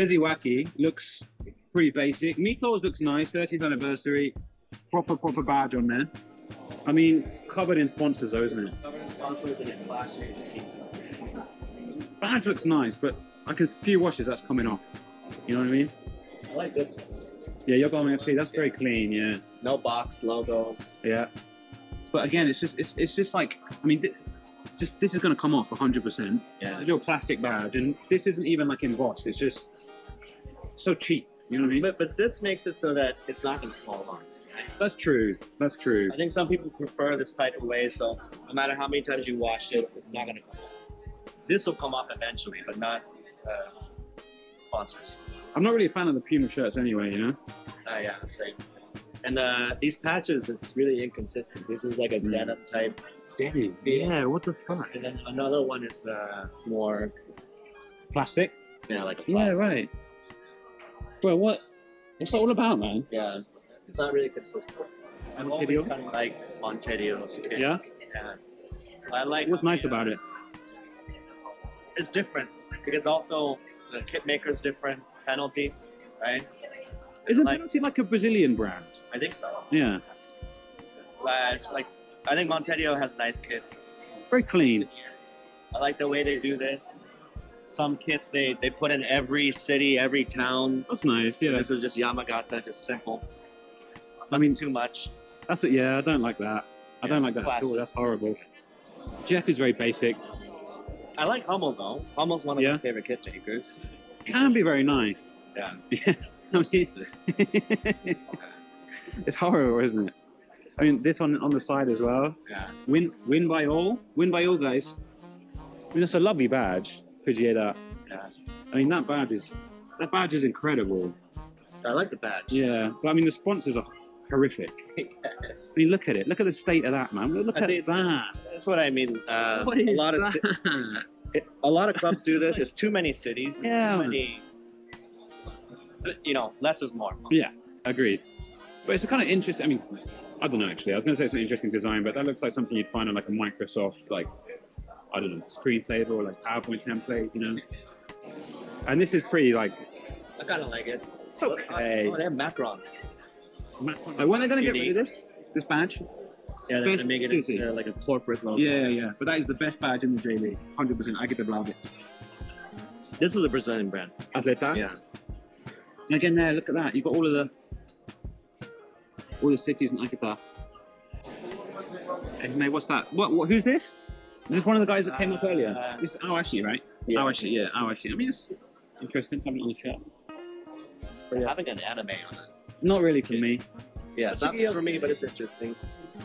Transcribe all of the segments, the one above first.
There's Iwaki. Looks pretty basic. Mitos looks nice. 30th anniversary. Proper, proper badge on there. I mean, covered in sponsors though, isn't it? Covered in sponsors and it flashes. Badge looks nice, but I can few washes that's coming off. You know what I mean? I like this one. Yeah, Yokohama FC. That's very clean. Yeah, No box logos. yeah. But again, it's just it's, it's just like I mean, th- just this is gonna come off 100. percent Yeah. It's a little plastic badge, and this isn't even like embossed. It's just so cheap. You know what I mean? But, but this makes it so that it's not going to fall on. That's true. That's true. I think some people prefer this type of way, so no matter how many times you wash it, it's not going to come off. This will come off eventually, but not uh, sponsors. I'm not really a fan of the Puma shirts anyway. You know? Uh, yeah, same. And uh, these patches, it's really inconsistent. This is like a Mm. denim type, Denim. Yeah. What the fuck? and then another one is uh, more, Plastic. yeah, like a Yeah. Right. Bro, what? What's that all about, man? Yeah, it's not really consistent. I've always kind of like Montedio's kits. Yeah? Yeah. I like. What's nice about it? It's different because also the kit maker is different. Penalty, right? Isn't like- Penalty like a Brazilian brand? I think so. Yeah. Uh, it's like I think Montedio has nice kits. Very clean. I like the way they do this. Some kits they they put in every city, every town. That's nice. Yeah. This is just Yamagata, just simple. I mean, Too much. that's it. Yeah, I don't like that. I don't like that at all. That's horrible. Jeff is very basic. I like Hummel though. Hummel's one of Yeah. my favorite kit makers. Can be very nice. Yeah. Yeah. I mean, it's horrible, isn't it? I mean, this one on the side as well. Yeah. Win, win by all. Win by all, guys. I mean, that's a lovely badge, Yeah. I mean, that badge is that badge is incredible. I like the badge. Yeah, but I mean, the sponsors are horrific. I mean, look at it. Look at the state of that, man. Look I at that. That's what I mean. Uh, What a is lot of that? a lot of clubs do this. It's too many cities. It's Yeah. Too many. You know, less is more. Yeah, agreed. But it's a kind of interesting. I mean, I don't know actually. I was going to say it's an interesting design, but that looks like something you'd find on like a Microsoft, like I don't know, screensaver or like PowerPoint template, you know. And this is pretty like I kind of like it. it's okay. Oh, they have Macron. Like, when are they going to get rid of this? This badge? Yeah, they're Best gonna make it into like a corporate logo. Yeah, yeah. But that is the best badge in the J League. 100%. I get the Blaublitz. This is a Brazilian brand. Atleta. Yeah. And again, there, look at that. You've got all of the all the cities in Akita. Hey, mate, what's that? What, what? Who's this? Is this one of the guys that came up earlier? Uh, This is Awashi, right? Yeah. Awashi, yeah, Awashi. I mean, it's interesting having it on the show. We're having an anime on it. Not really for me. Yeah, it's not for me, but it's interesting.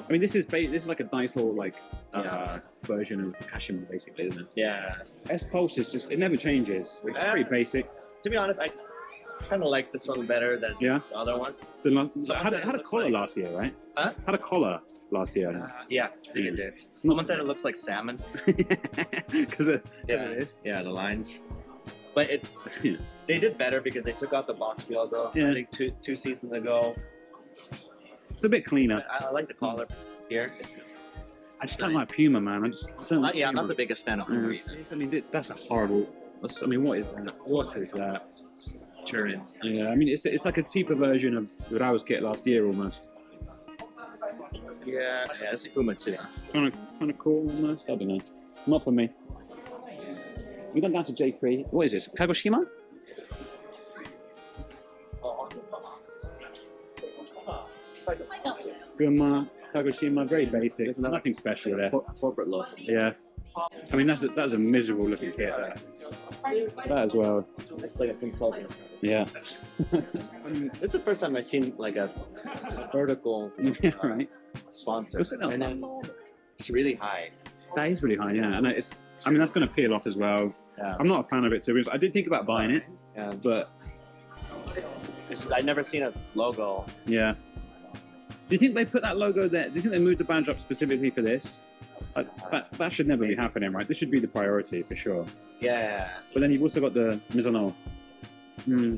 I mean, this is ba- this is like a nice little like uh, Yeah. version of Kashima, basically, isn't it? Yeah. S Pulse is just it never changes. It's Yeah. pretty basic. To be honest, I kind of like this one better than Yeah. the other ones. The last, Someone had, had a looks collar like- last year, right? Huh? Had a collar last year. Uh, yeah, I think it hmm. did. Someone said it looks like salmon. Because it, Yeah. it is. Yeah, the lines. But it's they did better because they took out the box logo. So Yeah. I think two two seasons ago. It's a bit cleaner. I, I like the collar hmm. here. I just don't like Puma, man. I just I don't Not, like yeah, I'm not the biggest fan of Puma. It's- I mean, that's a horrible. That's, I mean, what is that? What is that? Turin. Yeah, I mean, it's it's like a cheaper version of what I was get last year almost. Yeah, yeah, it's Puma too. Kind of kind of cool almost. I don't know. Not for me. We got down to J three. What is this? Kagoshima? Gunma, Kagoshima, very basic. There's nothing special there. Corporate logo. Yeah. I mean, that's a, that's a miserable looking kit. That. that as well. It's like a consulting. Yeah. This is the first time I've seen like a, a vertical yeah, right. Sponsor. What's it? And then it's really high. That is really high, yeah. And it's, I mean, that's going to peel off as well. Yeah. I'm not a fan of it, too. I did think about buying it, yeah. but is, I've never seen a logo. yeah. Do you think they put that logo there? Do you think they moved the badge up specifically for this? Like, that, that should never be happening, right? This should be the priority for sure. Yeah. But then you've also got the Mizuno. Hmm.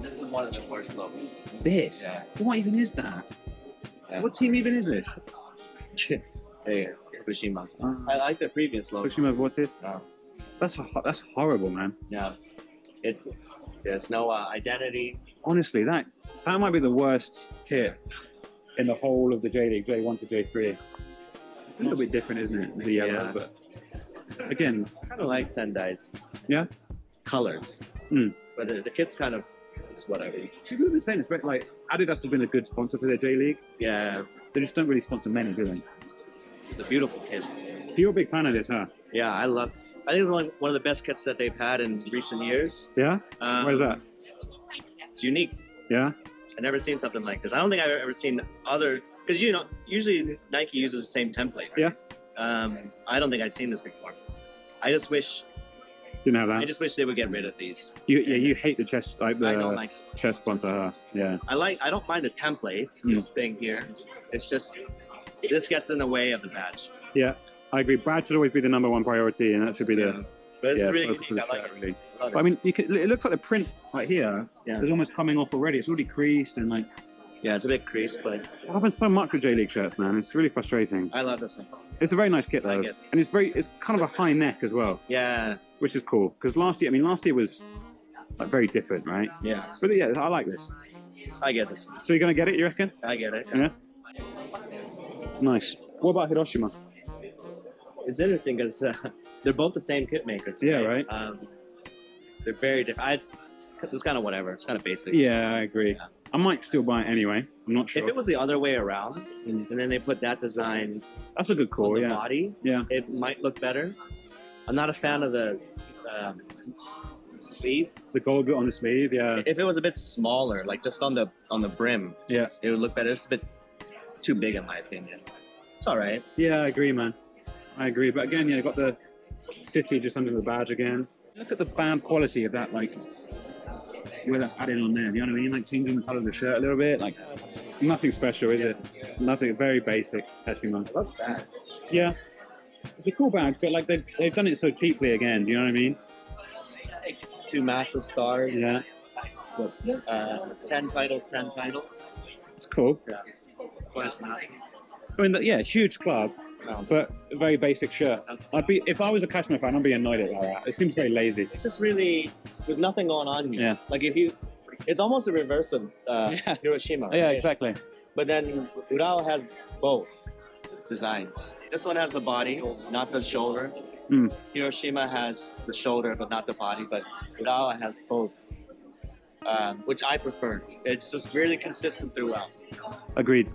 This is one of the worst logos. This? Yeah. What even is that? What team even is this? Hey, Fukushima. Uh, I like the previous logo. Tokushima Vortis? Yeah. That's, ho- that's horrible, man. Yeah. It there's no uh, identity. Honestly, that that might be the worst kit in the whole of the J League, J1 to J3. It's a little bit different, isn't it? The yellow, Yeah. but again, Kind of like Sendai's yeah. colors, Mm. but the, the kit's kind of it's whatever. People have been saying it's like Adidas has been a good sponsor for their J League. Yeah, They just don't really sponsor many, do they? it's a beautiful kit. So you're a big fan of this, huh? Yeah, I love. I think it's one, one of the best kits that they've had in recent years. Yeah. Um, Where's that? It's unique. Yeah. I've never seen something like this. I don't think I've ever seen other because you know usually Nike uses the same template. Yeah. Um, I don't think I've seen this before. I just wish Didn't have that. I just wish they would get rid of these. You, yeah, you hate the chest, like I don't like. chest sponsor? Yeah. I like. I don't mind the template. Mm. This thing here. It's just this gets in the way of the badge. Yeah. I agree. Badge should always be the number one priority, and that should be the But it's yeah, really unique. the I like it. really. I I mean, you could, it looks like the print right here Yeah. is almost coming off already. It's already creased, and like Yeah, it's a bit creased, but it happens so much with J League shirts, man. It's really frustrating. I love this one. It's a very nice kit though, and it's very it's kind of a high neck as well, Yeah, which is cool. Because last year, I mean, last year was like very different, right? yeah. But yeah, I like this. I get this. So you're gonna get it, you reckon? I get it. Yeah. Nice. What about Hiroshima? It's interesting because uh, they're both the same kit makers. Yeah, right. Um, they're very different. I, it's kind of whatever. It's kind of basic. Yeah, I agree. I might still buy it anyway. I'm not sure. If it was the other way around, and then they put that design That's a good on call. the Yeah. body, Yeah. it might look better. I'm not a fan of the um, sleeve. The gold bit on the sleeve. Yeah. If it was a bit smaller, like just on the on the brim, Yeah. it would look better. It's a bit too big in my opinion. It's all right. Yeah, I agree, man. I agree. But again, yeah, you got the city just under the badge again. Look at the band quality of that, like where that's added on there. You know what I mean? Like changing the color of the shirt a little bit. Like nothing special, is it? Nothing. Very basic. Testing man. Love that. Yeah. It's a cool badge, but like they've, they've done it so cheaply again. Do you know what I mean? Two massive stars. Yeah. What's uh, ten titles? Ten titles. It's cool. Yeah. That's why it's massive. I mean, yeah, huge club, but a very basic shirt. I'd be if I was a Kashima fan, I'd be annoyed at that. It seems very lazy. it's just really there's nothing going on here. Yeah. Like if you, it's almost the reverse of uh, Yeah. Hiroshima. Yeah, right? exactly. But then Urawa has both designs. This one has the body, not the shoulder. Hmm. Hiroshima has the shoulder, but not the body. But Urawa has both, um, which I prefer. It's just really consistent throughout. Agreed.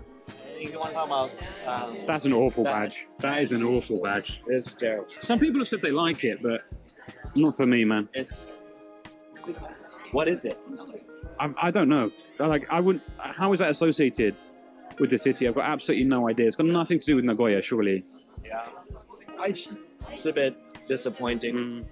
You want to talk about? Um, That's an awful badge. That is an awful badge. it's terrible. Some people have said they like it, but not for me, man. It's what is it? I, I don't know. Like, I wouldn't. How is that associated with the city? I've got absolutely no idea. It's got nothing to do with Nagoya, surely. Yeah, I, it's a bit disappointing.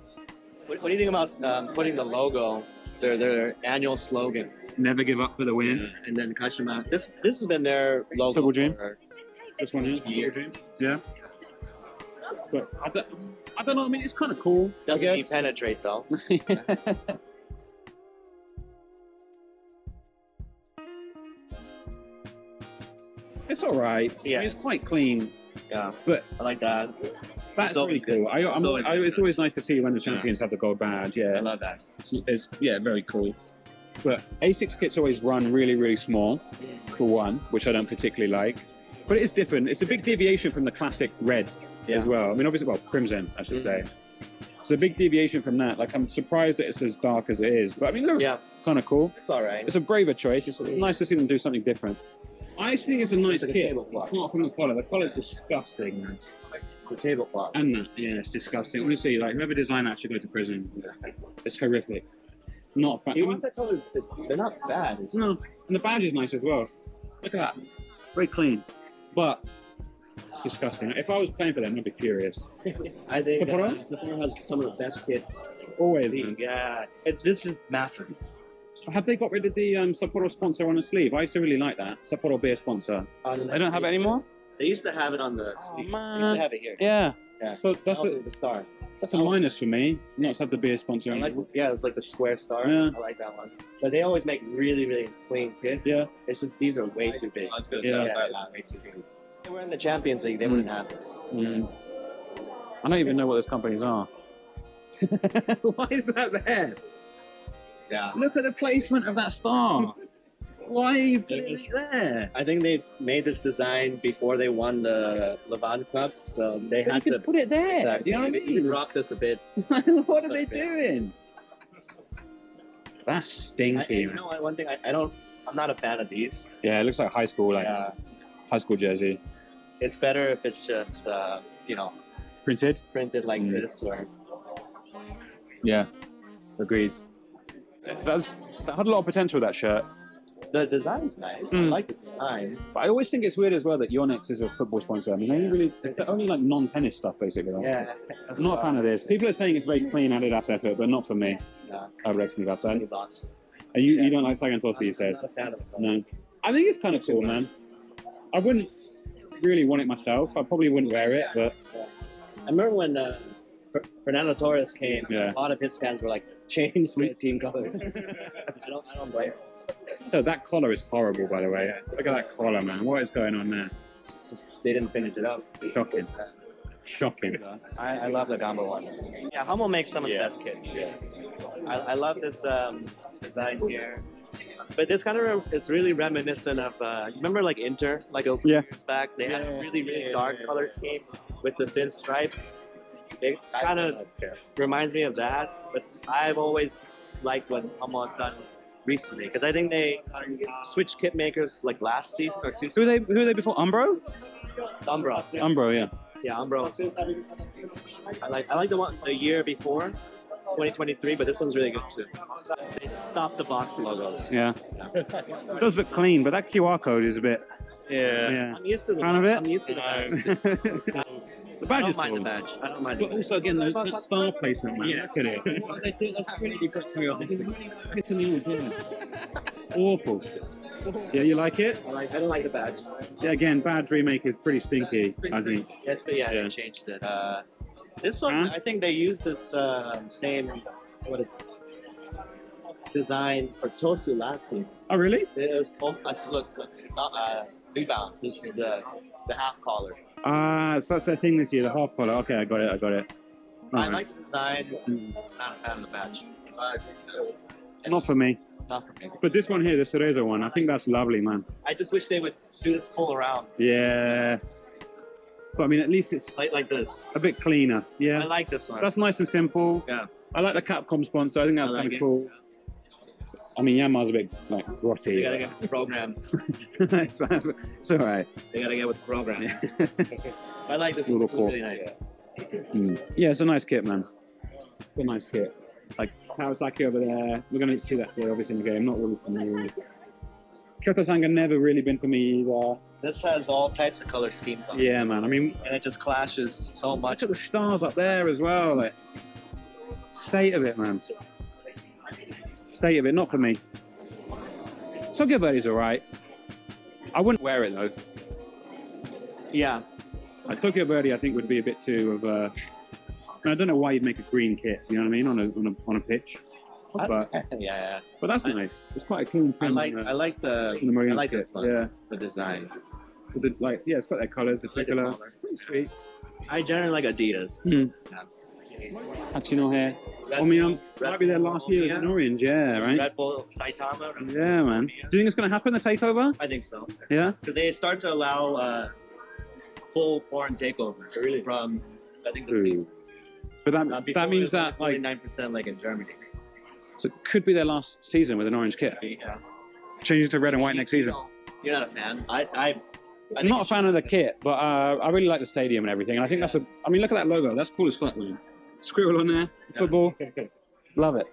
What, what do you think about um, putting the logo, their their annual slogan, Never give up for the win. and then Kashima? This this has been their logo. Double Dream? This one here. Years. Yeah. But I don't, I don't know. I mean, it's kind of cool. Doesn't mean penetrate though. it's all right. Yeah. It's quite clean. Yeah, But I like that. That's It's really cool. I, I'm, It's always I, it's always nice to see when the champions have the gold badge. Yeah. I love that. It's, it's yeah, very cool. But Asics kits always run really, really small for one, which I don't particularly like. But it is different. It's a big deviation from the classic red Yeah. as well. I mean, obviously, well, crimson, I should Mhm. say. It's a big deviation from that. Like, I'm surprised that it's as dark as it is. But I mean, it looks Yeah, kind of cool. it's all right. It's a braver choice. It's nice to see them do something different. I actually think it's a nice like kit. Apart from the collar, the collar's disgusting, man. It's a tablecloth. And that, yeah, it's disgusting. Honestly, like whoever designed that should go to prison. It's horrific. Not a fan. You want the colors? They're not bad. It's No, and the badge is nice as well. Look at that, very clean. But it's disgusting. If I was playing for them, I'd be furious. I think Sapporo? that Sapporo has some of the best kits. Always. Man. Yeah, it, this is massive. Have they got rid of the um, Sapporo sponsor on the sleeve? I used to really like that Sapporo beer sponsor. They don't have it anymore. They used to have it on the sleeve. They used man. to have it here. Yeah. Yeah. So that's Also a, the star. That's a minus for me. Not to have the beer sponsor. I like, anymore. yeah, it's like the square star. Yeah. I like that one. But they always make really, really clean kits. Yeah. It's just these are way too big. Yeah. it's way too big. They were in the Champions League. They wouldn't have this. Mm. I don't even know what those companies are. Why is that there? Yeah. Look at the placement of that star. Why are you putting It it there? I think they made this design before they won the Levain Cup, so they But had could to. put it there. Exactly. Do you know what I You mean? dropped this a bit. what are they doing? That's I, stinky. you know what, one thing I, I don't. I'm not a fan of these. Yeah, it looks like high school, like Yeah. high school jersey. It's better if it's just uh, you know Printed? printed like Mm. this or Yeah. Agreed. That's that had a lot of potential that shirt. The design's nice. I Mm. like the design. But I always think it's weird as well that Yonex is a football sponsor. I mean, they really it's the only like non-tennis stuff basically. right? Yeah. I'm not a fan of this. People are saying it's very clean Adidas effort, but not for me. Yeah. I would actually got that. Any you Yeah. you don't like Sagan you said? I'm not a fan of the No. I think it's kind of cool, man. I wouldn't really want it myself. I probably wouldn't wear it, but I remember when uh, Fernando Torres came. Yeah. A lot of his fans were like, "Change the team colors." I don't. I don't blame. them. So that collar is horrible, by the way. Look at that collar, man. What is going on there? Just they didn't finish it up. Shocking. Shocking. I, I love the Gamba one. Yeah, Hummel makes some of Yeah. the best kits. Yeah. I, I love this um, design here. But this kind of is really reminiscent of, uh, you remember like Inter, like a few Yeah. years back? They had a really, really Yeah, dark yeah. color scheme with the thin stripes. It kind of reminds me of that, but I've always liked what Hummel has done recently because I think they switched kit makers like last season or two Who are they? Who are they before? Umbro? Umbro. Umbro, yeah. Yeah, Umbro. I like I like the one the year before, 2023, but this one's really good too. They stopped the box logos. Yeah. It does look clean, but that QR code is a bit. Yeah. yeah. I'm used to the Fan of it? I'm used to the badge. the I badge don't is mind cool. the badge. I don't mind. But also, again, that star placement, man. Yeah. Look at it. What they do, that's really pissing me off. It's really pissing me off, yeah. Awful. Yeah, you like it? I like. I don't like the badge. Yeah, again, badge remake is pretty stinky, I think. Yeah, it's, yeah, they changed it. Uh, this one, Huh? I think they used this um same what is it? design for Tosu last season. Oh, really? It was oh, I said, look, it's not uh, rebounds. This is the the half collar. Ah, so that's the thing this year, the half collar. Okay, I got it, I got it. I Alright. like the design. Mm. Not a fan of the badge. Uh, Not for me. not for me. But this one here, the Cerezo one, I think that's lovely, man. I just wish they would do this full around, Yeah. But I mean, at least it's like like this. a bit cleaner. Yeah. I like this one. That's nice and simple. Yeah. I like the Capcom sponsor. I think that's I like kind of it. cool. I mean, Yamaha's a bit like grotty. You gotta get with the program. it's all right. They gotta get with the program. I like this one. Little This is really nice. Mm. Yeah, it's a nice kit, man. It's a nice kit. Like Kawasaki over there. We're going to see that today, obviously, in the game. Not really for me. Kyoto Sanga never really been for me either. This has all types of color schemes on it, Yeah, man. I mean, and it just clashes so look much. at the stars up there as well. Like, state of it, man. State of it, not for me. Tokyo Verdy's all right. I wouldn't wear it though. Yeah, A Tokyo Verdy, I think, would be a bit too of a. I don't know why you'd make a green kit. You know what I mean on a on a, on a pitch, but yeah, yeah. but that's I- nice. It's quite a clean I trim. like the, I like the the I like kit. this one. Yeah, the design. The, like yeah, it's got their colours, the like tricolor. colours. It's pretty sweet. I generally like Adidas. Hmm. Yeah. Hachinohe. Red, Omiyam Red might be there Bull, last year as an orange. Yeah, right. Red Bull Saitama. Red Bull, Yeah, man. Omiya. Do you think it's going to happen? The takeover? I think so Yeah. because they start to allow uh, full foreign takeovers Really? from I think the Ooh. season. But that Uh, before that means that like nine percent like in Germany. so it could be their last season with an orange kit. Yeah. Changes to red and white next season. You're not a fan. I I. I I'm not a fan of the kit, but uh, I really like the stadium and everything. And I think that's a. I mean, look at that logo. That's cool as fuck, man. Squirrel on there, football. Love it.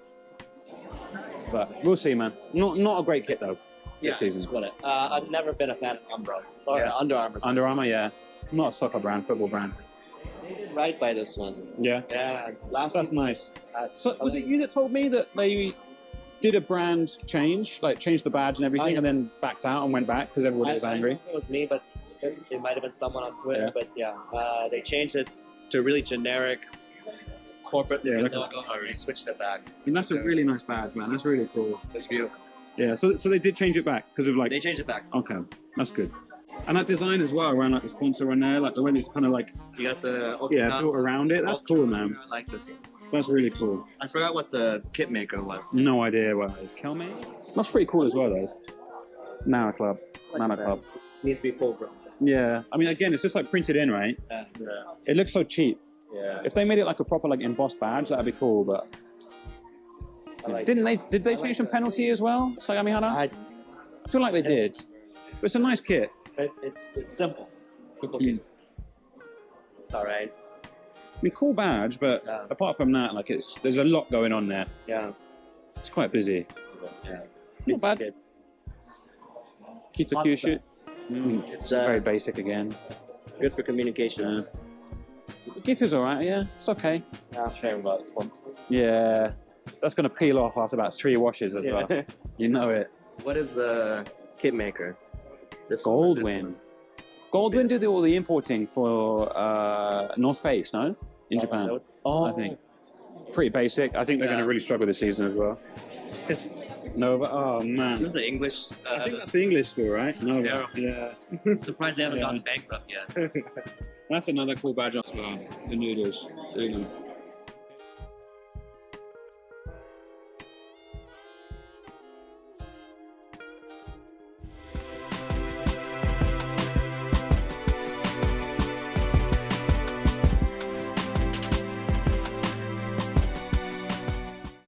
But we'll see, man. Not not a great kit though. Yeah, This season. split it. Uh, I've never been a fan of Umbro or Yeah. Under Armour. Under Armour, yeah. Not a soccer brand, football brand. They did right by this one. Yeah, Yeah, last that's season, nice. uh, So was it you that told me that they did a brand change, like changed the badge and everything, and then backed out and went back because everybody I, was I angry? think it was me, but it, it might have been someone on Twitter. Yeah. But yeah, uh, they changed it to really generic corporate Yeah, logo, switched it back. I mean, that's a really nice badge, man. That's really cool. It's beautiful. Yeah, so so they did change it back because of like They changed it back. okay, that's good. And that design as well around like the sponsor on there, like the way it's kind of like You got the yeah built around it. That's culture. cool, man. I like this. That's really cool. I forgot what the kit maker was. No idea what it is. Kelme? That's pretty cool as well, though. Nara Club. Nara that. Club. Needs to be full grown. Yeah. I mean, again, it's just like printed in, right? Yeah. It looks so cheap. Yeah. If they made it like a proper like embossed badge, that'd be cool. But like didn't they? Did they I like change some that. penalty as well, Sagamihara? I, I feel like they did. But it's a nice kit. it, it's it's simple. Simple Mm. kit. It's all right. I mean, cool badge, but Yeah. apart from that, like it's there's a lot going on there. Yeah. It's quite busy. Yeah. Not bad. Kita Kyushu. Mm, It's, it's uh, very basic again. Good for communication. Yeah. GIF is alright, yeah. It's okay. Yeah. Shame about this one. Yeah. That's gonna peel off after about three washes as well. You know it. what is the kit maker? This one or this Goldwin. one? Goldwin did all the importing for uh, North Face, no? In Japan. Oh, I think. Pretty basic. I think they're Yeah. going to really struggle this season as well. Nova. Oh Isn't man. the English? Uh, I think that's the English school, right? Nova. Yeah. Yeah. surprised they haven't Yeah. gone bankrupt yet. That's another cool badge as well. The noodles. Go.